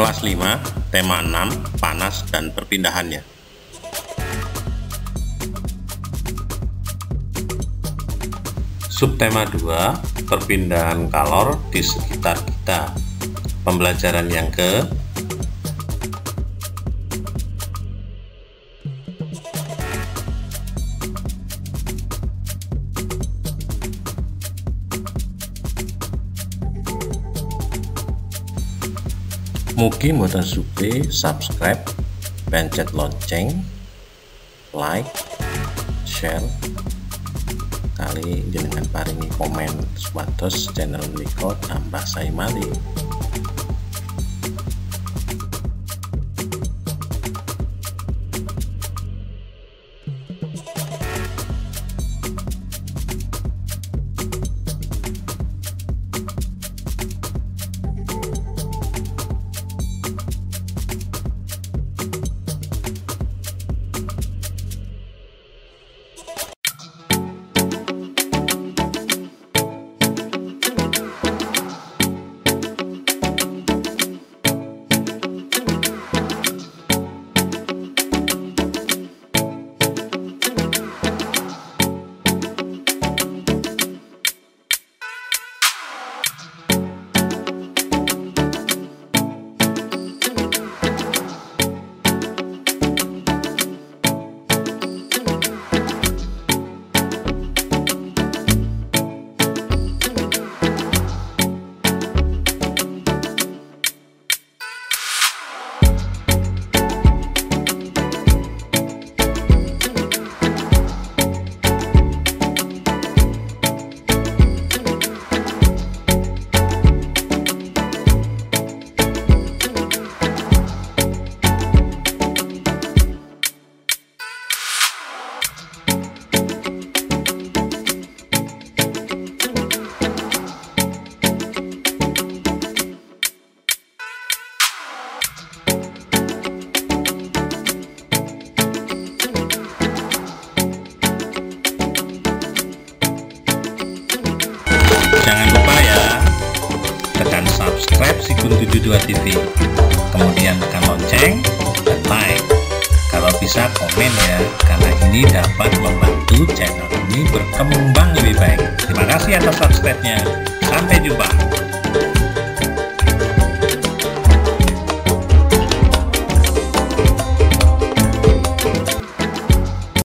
Kelas 5, tema 6, panas dan perpindahannya. Subtema 2, perpindahan kalor di sekitar kita. Pembelajaran yang ke Mugi mboten supe subscribe, pencet lonceng, like, share, kali jenengan paringi komen supados channel Miko tambah saya malih. Subscribe si Gundu 2 TV, kemudian tekan lonceng dan like. Kalau bisa komen ya, karena ini dapat membantu channel ini berkembang lebih baik. Terima kasih atas subscribe-nya. Sampai jumpa.